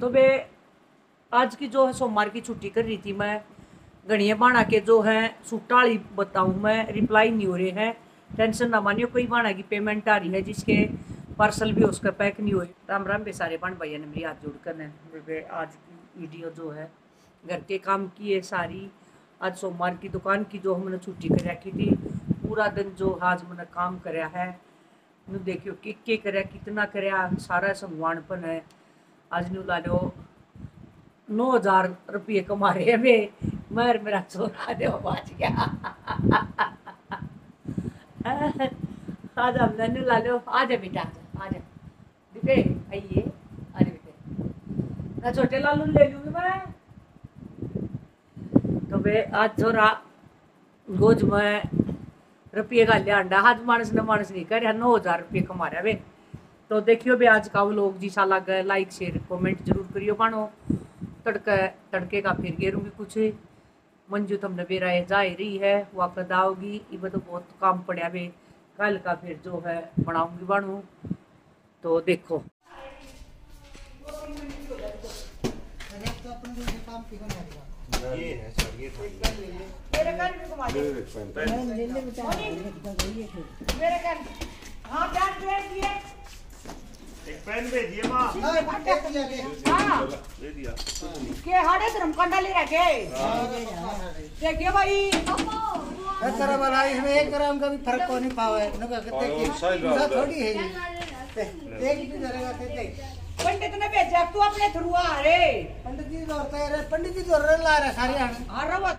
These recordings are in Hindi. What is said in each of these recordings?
तो वे आज की जो है सोमवार की छुट्टी कर रही थी, मैं गणिया बाणा के जो है सुटाली बताऊँ, मैं रिप्लाई नहीं हो रहे हैं। टेंशन ना मानियो, कोई बाणा की पेमेंट आ रही है जिसके पार्सल भी उसका पैक नहीं हुए। राम राम पे सारे बाण भैया ने मेरी हाथ जोड़ कर आज की वीडियो जो है, घर के काम की है सारी। आज सोमवार की दुकान की जो हमने छुट्टी कर रखी थी, पूरा दिन जो आज मैंने काम कराया है देखियो के के कराया कितना कराया सारा संगवानपन है। आज नु ला लो नौ हज़ार रुपये कमा रहे हैं वे मर मेरा छोरा दे बाज गया। आज हमने नु ला लो आ बेटा आ जा दिखे आइए अरे बेटे। ना छोटे लालू ले लूँगी मैं। तो वे आज छोरा गोज में रुपये का लिया अंडा आज मानस ने तो देखियो बे आज का लोग जिसा लग लाइक शेयर कमेंट ज़रूर करियो बानो तड़के तड़के का फिर गेरूँगी कुछ। मंजू तुमने बेरा जा रही है वह कदाओगी ये तो बहुत काम पड़ा बे। कल का फिर जो है बनाऊँगी बनू तो देखो। ये है। सर ये मेरे एक पेन भेजिए माँ। हाँ दे दिया के हाड़े धर्म कंडा ले रखे देखिए भाई? करा वाला इसमें एक ग्राम का भी फ़र्क को नहीं पावा। है थोड़ी है भी कहते पंडित ने भेजा तू अपने थ्रू आ रे। पंडित जी दौड़ता है पंडित जी दौड़ रहे ला रहे सारे आने। आ रहा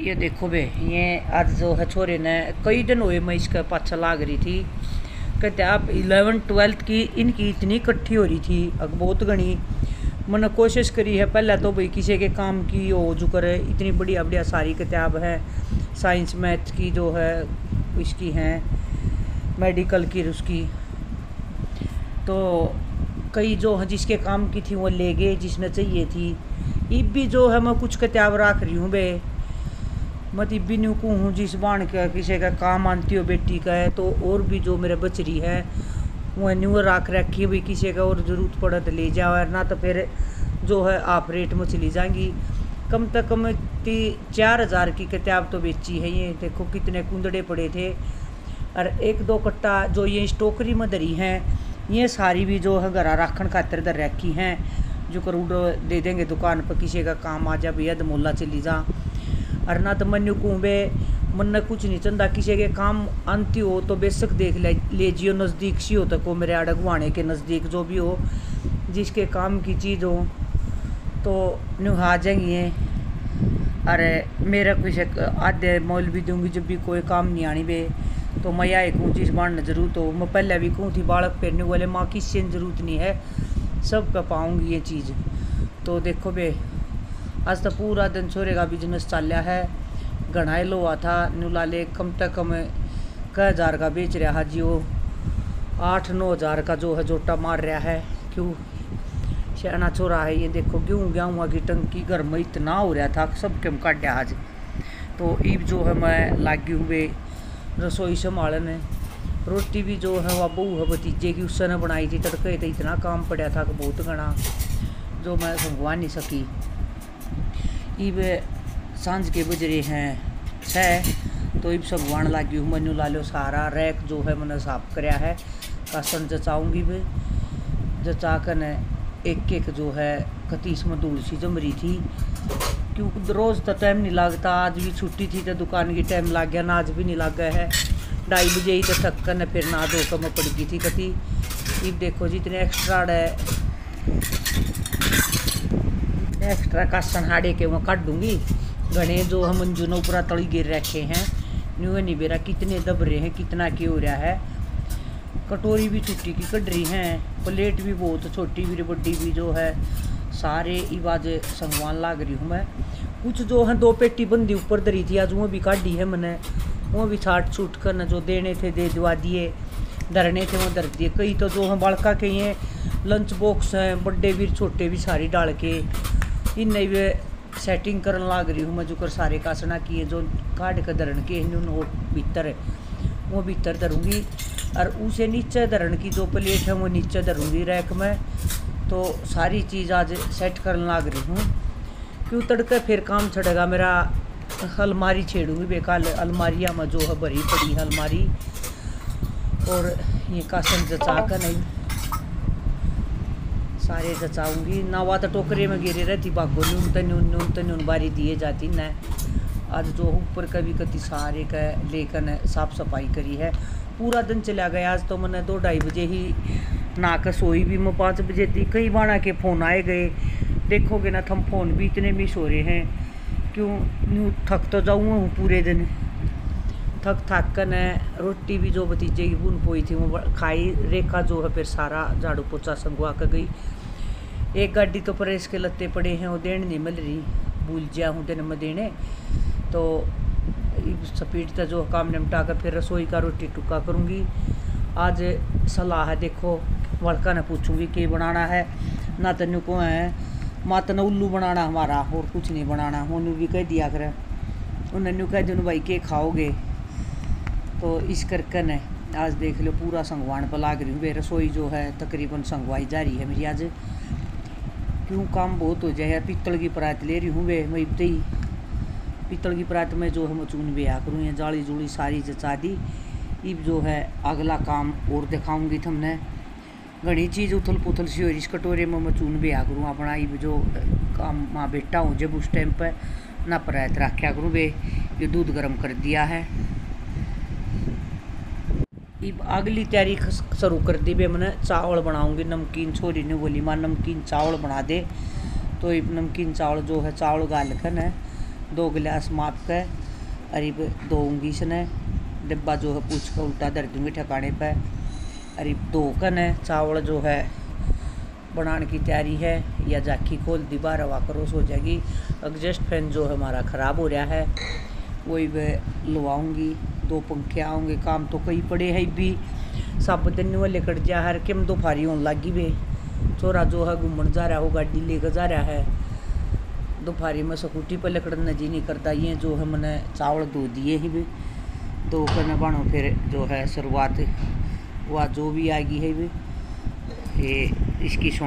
ये देखो बे ये आज जो है छोरे ने कई दिन हुए मैं इसका पाछा लाग रही थी। कहते आप इलेवन ट्वेल्थ की, इनकी इतनी इकट्ठी हो रही थी अब बहुत गणी मैंने कोशिश करी है, पहले तो भाई किसी के काम की हो, जो करे, इतनी बढ़िया बढ़िया सारी किताब है साइंस मैथ की जो है, इसकी हैं मेडिकल की, उसकी। तो कई जो है जिसके काम की थी, वो ले गए, जिसने चाहिए थी। इब भी जो है, मैं कुछ किताब रख रही हूँ, बे। मत भी न्यू हूँ जिस बाण का किसी का काम आनती हो बेटी का है तो और भी जो मेरे बच रही है, वो न्यू रख रखी है भाई किसी का और ज़रूरत पड़े तो ले जाओ ना तो फिर जो है आप रेट में चली जाएँगी। कम से कम ती चार हज़ार की किताब तो बेची है ये, देखो कितने कुंदड़े पड़े थे। और एक दो कट्टा जो ये स्टोकरी में धरी हैं, ये सारी भी जो है घर रखन खातर दर रखी हैं। जो करूड दे देंगे दुकान पर किसी का काम आ जा भैया दमोला चली जा। और ना तो मनु कुंबे मन ने कुछ नहीं चंदा किसी के काम आनती हो तो बेशक देख ले ले जियो नज़दीक सी हो तो को मेरे अड़गवाने के नज़दीक जो भी हो, जिसके काम की चीज़ हो तो नुहा जाएँगे अरे मेरा कुछ आधे मोल भी दूँगी जब भी कोई काम नहीं आनी बे तो मैं यह कहूँ चीज़ बांटना ज़रूरत हो मैं पहले भी कहूँ थी, बालक फेरने वाले माँ किस ज़रूरत नहीं है, सब का पाऊँगी ये चीज़। तो देखो बे आज तो पूरा दिन छोरे का बिज़नेस चल रहा है। घना लो हुआ था, न्यू लाले कम से कम क हज़ार का बेच रहा है जी वो आठ नौ हज़ार का जो है जोटा मार रहा है। क्यों? शहना छोरा है, ये देखो, गेहूँ गेहूँ की टंकी घर में इतना हो रहा था, सब के काटा आज। तो ईब जो है मैं लागी हुए रसोई संभालने। रोटी भी जो है वह बहू है भतीजे की, उसने बनाई थी, तड़के तो इतना काम पड़ा था कि बहुत घना जो मैं संगवा नहीं सकी। ईब साँझ के बजरे हैं छः तो ईब संगवान लागी हूँ मनु ला लो सारा रैक जो है मैंने साफ़ कराया है। कासन जचाऊँगी भी जचा कर एक एक जो है कतीस में धूल सी जम रही थी क्योंकि रोज़ तो टाइम नहीं लगता, आज भी छुट्टी थी तो दुकान की टाइम लग गया ना आज भी नहीं लग गया है। ढाई बजे ही तो थक कर फिर ना दो कम पड़ गई थी कति। ये देखो जी, इतने एक्स्ट्रा है एक्स्ट्रा कासन हाड़े के वो काट दूँगी। घने जो हम मंजू ने तली गिर रखे हैं। न्यू नहीं बेरा कितने दब रहे हैं, कितना क्या हो रहा है। कटोरी भी छुट्टी की कट रही हैं, प्लेट भी बहुत छोटी भी बड़ी भी जो है, सारे इवाज संगवान लाग रही हूँ मैं। कुछ जो है दो पेटी बंदी ऊपर धरी थी, आज वो भी काटी है मैंने। वो भी छाट छूट कर जो देने थे, दे दिवा दिए, धरने थे वो धर दिए। कई तो जो हम बड़का के हैं लंच बॉक्स हैं, बड़े भी, छोटे भी सारी डाल के। इन वे सेटिंग कर लाग रही हूँ मैं जो कर सारे कासना किए, जो काट कर धरण के वो भीतर वो भीतर धरूँगी और उसे नीचे धरण की जो प्लेट है, वो नीचे धरूँगी रैक में। तो सारी चीज़ आज सेट करने लग रही हूँ। क्यों तड़के फिर काम छड़ेगा मेरा? अलमारी छेड़ूँगी, बेकार अलमारियाँ में जो है भरी पड़ी है अलमारी। और ये कासन जचा कर नहीं। सारे जचाऊँगी। ना वा तो टोकरे में गिरे रहती बागो न्यून तन न्यून न्यून तन न्यून बारी दिए जाती न। आज जो ऊपर कभी कभी सारे का लेकर साफ़ सफ़ाई करी है। पूरा दिन चला गया, आज तो मैंने दो ढाई बजे ही ना कर सोई भी मैं, पाँच बजे थी कई बाणा के फ़ोन आए गए। देखोगे ना, थम फ़ोन भी इतने मिस हो रहे हैं। क्यों? न्यू थक तो जाऊँ हूँ पूरे दिन। थक थक कर न रोटी भी जो भतीजे की बुन पोई थी, वो खाई, रेखा जो है फिर सारा झाड़ू पोछा संगवा कर गई। एक गाड़ी तो प्रेस के लत्ते पड़े हैं, वो देने नहीं मिल रही। भूल जा हूँ, दिन में देने। तो स्पीड से जो काम निपटा कर फिर रसोई का रोटी टुका करूँगी। आज सलाह है, देखो वड़का ने पूछूँगी कि बनाना है। ना तनु को है मात न उल्लू बनाना हमारा, और कुछ नहीं बनाना। उन्होंने भी कह दिया कर। उन्होंने कह दिनू भाई के खाओगे? तो इस करके ने आज देख लो पूरा संगवान पर लाग रही हूँ। रसोई जो है, तकरीबन संगवाई जा रही है मेरी आज। क्यों काम बहुत हो जाए पीतल की परात ले रही हूँ वे, मैं इब्ते ही। पीतल की परात में जो है मचून ब्याह करूँ। या जाली जुली सारी जचा दी। इब जो है, अगला काम और दिखाऊँगी तुमने घनी चीज़ उथल पुथल सी हो इस कटोरे में मचून ब्याह करूँ। अपना इब जो काम माँ बेटा हूँ जब उस टाइम पर ना परात रखा करूँ वे। ये दूध गर्म कर दिया है। अगली तैयारी शुरू कर दी। बे मैंने चावल बनाऊँगी, नमकीन छोरी ने बोली, माँ, नमकीन चावल बना दे। तो नमकीन चावल जो है, चावल गाल कर न दो गिलास माप कर इब दोऊँगी इसने डिब्बा जो है, पूछ कर उल्टा धर दूँगी ठिकाने पर और इब दो कर न चावल जो है बनाने की तैयारी है। या जाकी खोल दी बार हवा करोस हो जाएगी। एग्जस्ट फ़ैन जो है हमारा ख़राब हो रहा है। वही वह लवाऊँगी दो पंखे आऊँगे काम तो कई पड़े है भी। सब दिन वाले कट जा हर किम दो फारी होने लगी वे। छोरा जो है घूमन जा रहा है गाड़ी लेकर जा रहा है। दोपहरी में स्कूटी पर लकड़न जी नहीं करता, ये जो है मैंने चावल दो दिए ही भी दो करने बनो फिर जो है शुरुआत वह जो भी आ गई है भी ये इसकी सो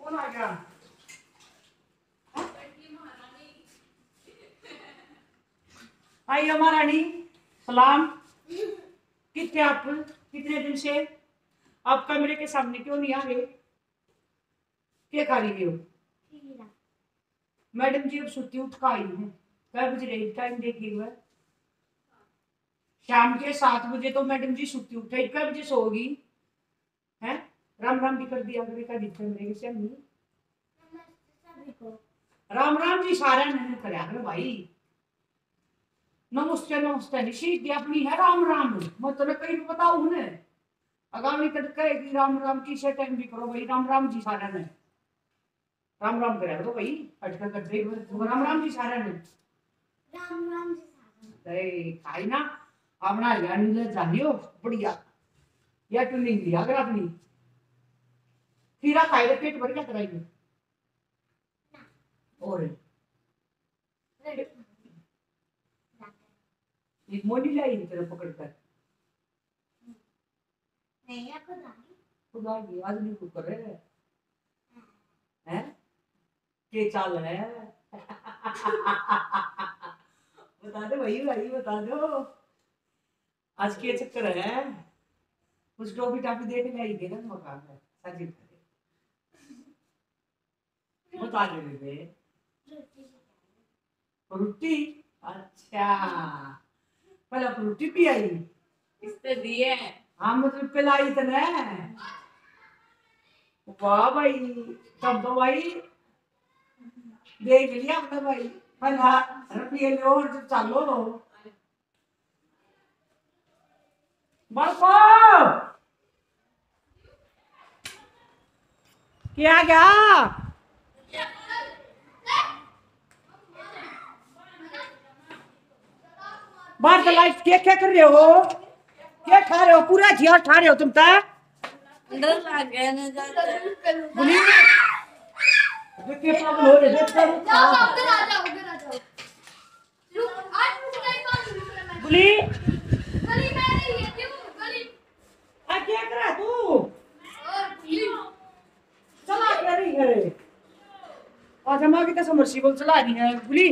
कौन आ गया आई अम्मा रानी, सलाम। कितने आप, कितने दिन से? आप कमरे के सामने क्यों नहीं आ गए? क्या खा रही हो? मैडम जी, अब सुती उठ का आई हूँ। कै बज रही टाइम देखिए हुआ शाम के सात बजे तो मैडम जी सुती उठे कै बजे सोगी हैं? राम राम भी कर दिया कभी का दिखते मेरे के सामने राम राम जी, सारा मैंने कराया कर भाई। नमस्ते नमस्ते निशीत अपनी है राम राम। मैं तुम्हें कहीं बताऊँ ने आगामी तक कहेगी राम राम की से टाइम भी करो भाई राम राम जी सारा ने। राम राम करे तो भाई अटकर कर दे राम राम जी सारा ने। राम राम जी साहब अरे खाई ना। अपना यानी ले जानियो बढ़िया। या क्यों नहीं लिया अगर अपनी? खीरा खाए तो पेट भर क्या कराएगी और? एक मोनी लाई तेरे पकड़ कर। नहीं आपको दानी खुदा की आदमी को करे हैं। के चाल है? बता दो भाई भाई बता दो। आज के चक्कर है? कुछ टॉपी टापी देख ले आई ना मकान में साजिद करे बता दे बे रोटी रोटी? अच्छा। पहले रोटी भी आई। किसने दिए हाँ। मतलब पिलाई तो ने वाह भाई तब तो भाई देख लिया हमने भाई। पहला रुपये लो और चालो। लो बड़को क्या क्या? बाहर तो लाइट क्या क्या कर रहे हो? क्या ठा रहे हो? पूरा जिया ठा रहे हो तुम ता? डर लग गया ना जाता। बुली देखिए पागल हो रहे देख कर जाओ उधर आ जाओ उधर आ जाओ। रुक आज मुझे नहीं मालूम बुली गली में नहीं है क्यों? गली। आ क्या करा तू? और गली चला क्या रही है रे। आज हम आगे तो समरसीबल चला रही है। बुली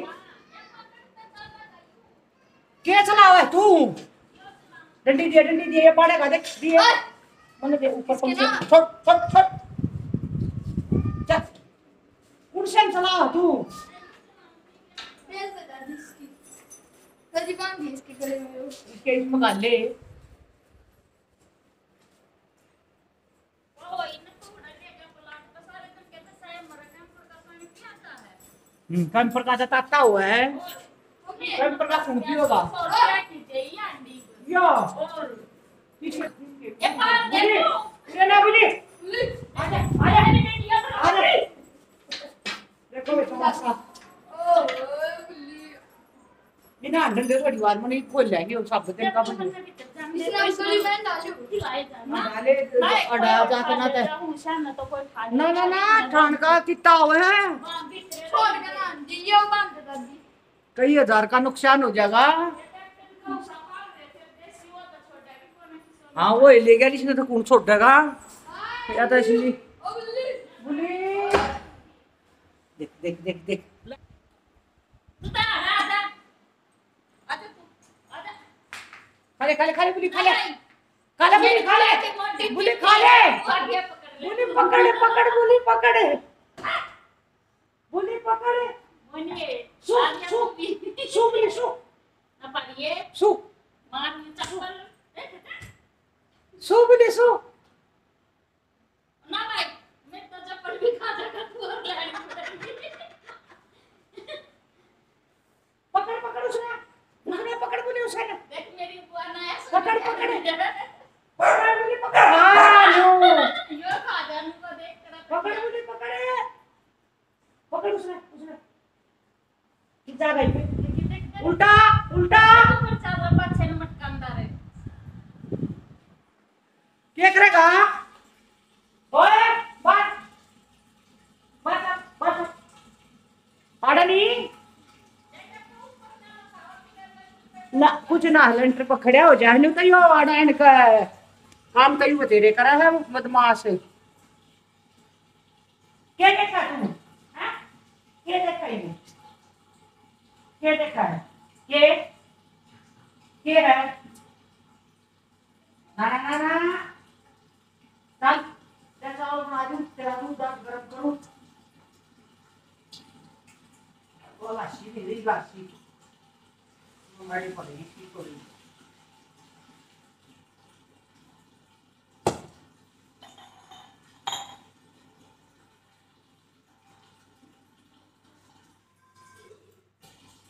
क्या चला है तू? डंडी दिए डंडी दिए ये पड़ेगा देख दिए मैंने दे ऊपर पंखे। छोड़ छोड़ छोड़। चल कुर्सियाँ चला तू? इसकी। गली बाँध दी इसके गले में वो। ले। कैंपर का ताता हुआ है। कैंपर का फूंकी होगा या। ये ना बुली आजा आजा। आजा। देखो ओ गली बिना अंडर दे थोड़ी बार मने खोल लेंगे वो सब दिन का बन में ना ते ना ना ना ठान का कितना हुआ है छोड़ के ना दियो बाँध कर दी। कई हज़ार का नुकसान हो जाएगा। हाँ वो ले गया इसने तो कौन छोड़ेगा या तो इसलिए ओ गली बुली देख देख देख देख। खाले खाले खाले, बुली, खाले। खाले, बुली खाले। बुली खाले। बुली, पकड़ पकड़, बुली, पकड़ बुली पकड़ सु सु सु बुली सु सु सु बुली सु पकड़ पकड़ उसने उसने पकड़ बुली उसने पकड़ पकड़ पकड़ बुली पकड़ हाँ नो पकड़ बुली पकड़ पकड़ उसने उसने कितना गई उल्टा उल्टा। करेगा ओए बात बात बात ना, कुछ ना, लेंटर पर खड़ा हो जाए नहीं तो यो आड़ा इनका काम कई बतेरे करा है वो, बदमाश। क्या देखा तू हाँ? क्या देखा इन्हें क्या देखा है ये क्या है ना ना ना ना चल जैसा और मालूम तेरा दूध दांत गरम करो वो लाशी मेरी लाशी हमारी पड़ेगी की करेगी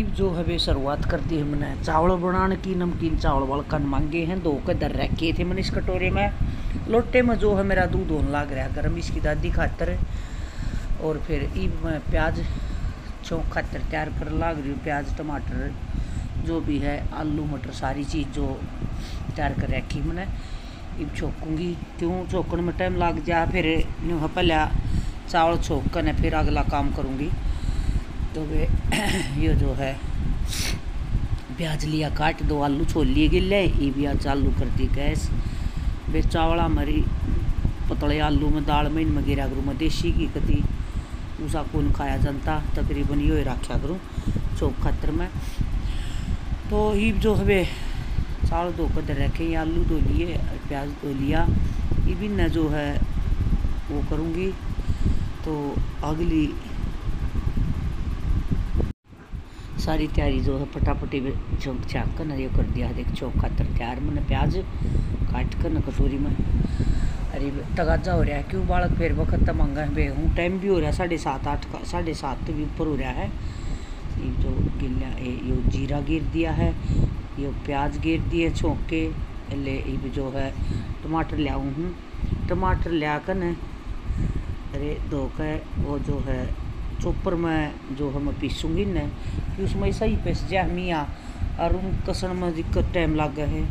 ईब जो है वे शुरुआत कर दी हमने चावल बनाने की नमकीन चावल वाल कन मांगे हैं, दो के दर रखे थे मैंने इस कटोरे में। लोटे में जो है मेरा दूध होने लग रहा गर्म इसकी दादी खातर। और फिर ईब मैं प्याज चौंक खातर तैयार कर लाग रही हूँ, प्याज, टमाटर, जो भी है, आलू, मटर, सारी चीज़ जो तैयार कर रखी मैंने। ईब छोकूँगी, क्यों छोकने में टाइम लग जा, फिर पहले चावल छोक कर फिर अगला काम करूँगी। तो वे ये जो है, प्याज लिया, काट दो, आलू छोल लिए गिले ये भी आज आलू कर दी गैस। वे चावला मरी, पतले आलू में दाल में, इनमें गिरा करूँ मैं देसी की कति। उसा कौन खाया जनता, तकरीबन यो ही रखा करूँ, चौक खातर में। तो ही जो है वे चावल दो कदर रखे, ये आलू धो लिए, प्याज धो लिया। ये भी न जो है वो करूँगी। तो अगली सारी तैयारी जो है फटाफटी में चौक चाक कर ये कर दिया देख, चौक खातर तैयार मैंने प्याज काट कर न कटोरी में। अरे, तगाजा हो रहा है। क्यों बालक फिर वक्त तो मंगा है? हूँ टाइम भी हो रहा है। साढ़े सात, आठ का साढ़े सात भी ऊपर हो रहा है। ये जो गिल्ला, ये यो जीरा गिर दिया है। ये प्याज गिर दिए छोंक के ले जो है, टमाटर ले आऊँ हूँ। टमाटर ले आकर न, अरे धो के वो जो है, चोपर में जो है, मैं पीसूँगी न कि उसमें सही पिस मियाँ और उन कसन में दिक्कत टाइम लग गया है।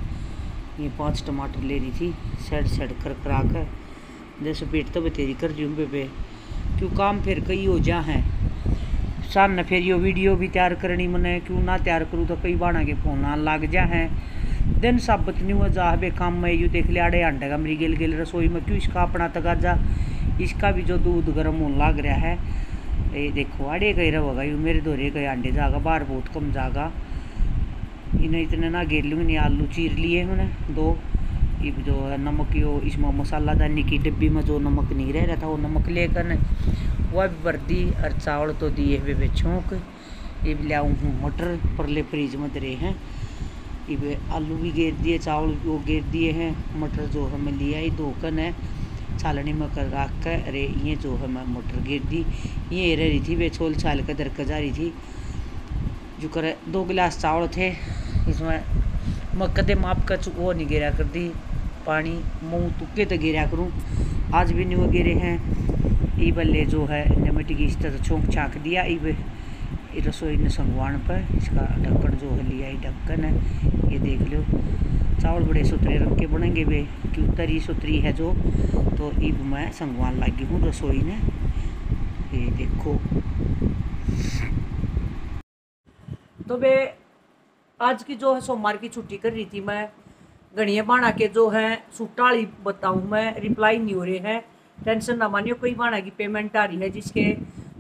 ये पाँच टमाटर ले रही थी, सैड साइड कर करा कर। जैसे पेट तो बतेरी कर हूँ बेबे क्यों काम फिर कई हो जा हैं। सन फिर यो वीडियो भी तैयार करनी मने, क्यों ना तैयार करूँ तो कई बाणा के फ़ोन आन लग जा हैं। दिन साबत नहीं हुआ जा बे काम में, यू देख लिया आड़े अंडे का मेरी गिल गिल रसोई में क्यों इसका अपना तगाजा। इसका भी जो दूध गर्म होने लग रहा है ये देखो, आड़े कहीं रहेगा यू मेरे दोरे कहीं अंडे जागा, बाहर बहुत कम जागा। इन्हें इतने ना घेर नहीं आलू चीर लिए मैंने दो। जो है नमक, यो इसमें मसाला दानी की डिब्बी में जो नमक नहीं रह रहा था, वो नमक लेकर न वह भी भर दी और चावल तो दिए हुए बे छोंक। ये भी लिया हूँ, मटर परले फ्रीज में दरे हैं। ये आलू भी घेर दिए, चावल वो घेर दिए हैं, मटर जो हमें लिया ये दो कन है। छालनी में कर रख कर, अरे, ये जो है मैं मोटर गिर दी, ये रह रही थी, वे छोल छाल कर दरक जा रही थी। जो करे, दो गिलास चावल थे, इसमें मैं कदे माप का चुक, वो नहीं गिरा कर दी पानी, मुँह तुक्के तो गिरा करूँ। आज भी नहीं वो गिरे हैं। ई बल्ले जो है इन्हें मिट्टी की इस तरह छोंक छाँक दिया, ई रसोई ने संगवान पर, इसका ढक्कन जो है लिया ढक्कन है। ये देख लो। चावल बड़े सुथरे रंग के बनेंगे वे क्यों तरी सुथरी है जो। तो ईब मैं संगवान लगी हूँ रसोई ने। ये देखो। तो वे आज की जो है सोमवार की छुट्टी कर रही थी मैं। गणिया बाणा के जो है सूटाली बताऊँ मैं, रिप्लाई नहीं हो रहे हैं। टेंशन ना मानियो, कोई बाणा की पेमेंट आ रही है जिसके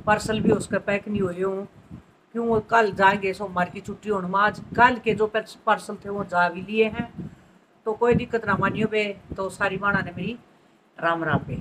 पार्सल भी उसका पैक नहीं हुए हूँ। क्यों कल जाएँगे? सोमवार की छुट्टी होने में आज कल के जो पार्सल थे वो जा भी लिए हैं। तो कोई दिक्कत ना मानियो पे तो सारी बाणा ने मेरी राम राम पे।